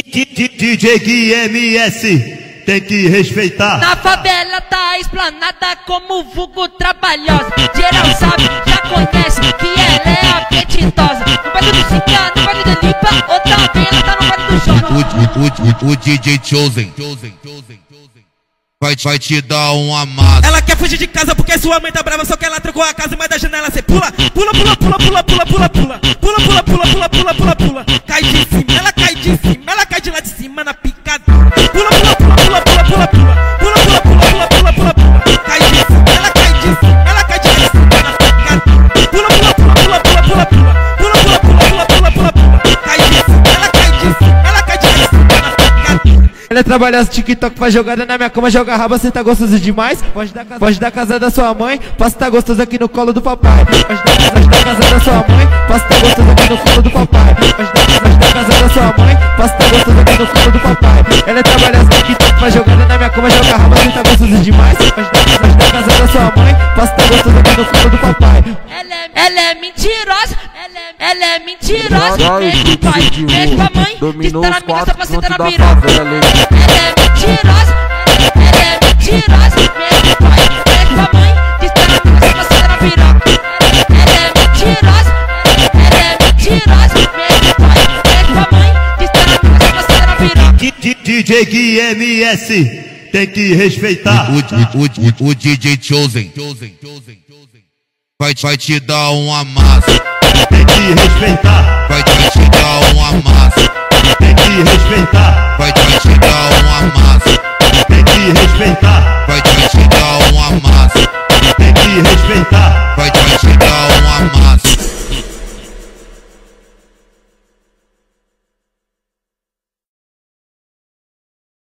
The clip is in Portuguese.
DJ GMS tem que respeitar. Na favela tá explanada como vulgo trabalhosa. Geral sabe, já conhece que ela é apetitosa. No baile do Ciclano, no baile do Limpa, ou também ela tá no baile do Jona. O, o, o, o DJ Chosen vai, vai te dar um amasso. Ela quer fugir de casa porque sua mãe tá brava, só que ela trocou a casa, mas da janela cê pula, pula, pula, pula, pula, pula, pula, pula, pula, pula, pula, pula, pula, pula, pula, cai de cima, ela cai de cima, cima na picada. Pula, pula, pula, pula, pula, pula, pula. Pula, pula, pula, pula, pula, pula, Cai disso, ela cai disso, ela cai disso. Pula, pula, pula, pula, pula, pula, pula. Pula, pula, pula, pula, pula, pula, Cai disso, ela cai disso, ela cai disso. Ela trabalha as TikTok, faz jogada na minha cama, joga raba, cê tá gostoso demais. Pode da casa, pode dar casa da sua mãe, passa tá gostoso aqui no colo do papai. Pode dar, pode da casa da sua mãe, passa tá gostoso aqui no colo do papai. Pode dar, pode da casa da sua mãe, passa tá gostoso no colo do papai. Ela é trabalhar TikTok, faz jogada na minha cama, joga raba, cê tá gostoso demais. Dar, pode dar casa da sua mãe, posso tá gostoso aqui no colo do papai. Ela é, ela é mentirosa, ela é, ela é mentirosa. Mesmo pai, mesmo a mãe, Dominou que os na mina, só quatro pra sentar na piroca. DJ GMS tem que respeitar. O, o, o, o DJ Chosen vai, vai te dar um amasso. Tem que respeitar. Vai, vai te dar um amasso.